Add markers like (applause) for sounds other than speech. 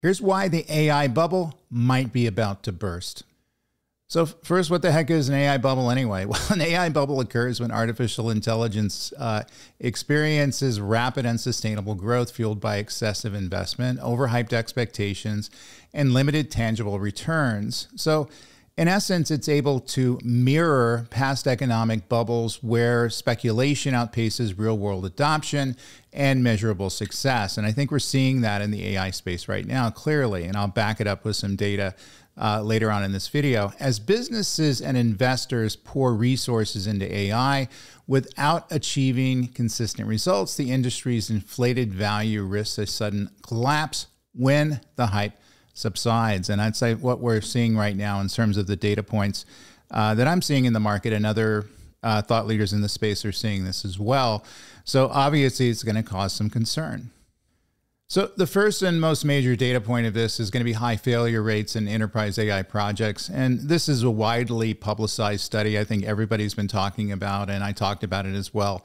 Here's why the AI bubble might be about to burst. So, first, what the heck is an AI bubble anyway? (laughs) Well, an AI bubble occurs when artificial intelligence uh, experiences rapid and sustainable growth fueled by excessive investment, overhyped expectations, and limited tangible returns. So, in essence, it's able to mirror past economic bubbles where speculation outpaces real world adoption and measurable success. And I think we're seeing that in the AI space right now, clearly. And I'll back it up with some data uh, later on in this video. As businesses and investors pour resources into AI without achieving consistent results, the industry's inflated value risks a sudden collapse when the hype subsides. And I'd say what we're seeing right now in terms of the data points uh, that I'm seeing in the market and other uh, thought leaders in the space are seeing this as well. So obviously, it's going to cause some concern. So, the first and most major data point of this is going to be high failure rates in enterprise AI projects. And this is a widely publicized study I think everybody's been talking about, and I talked about it as well.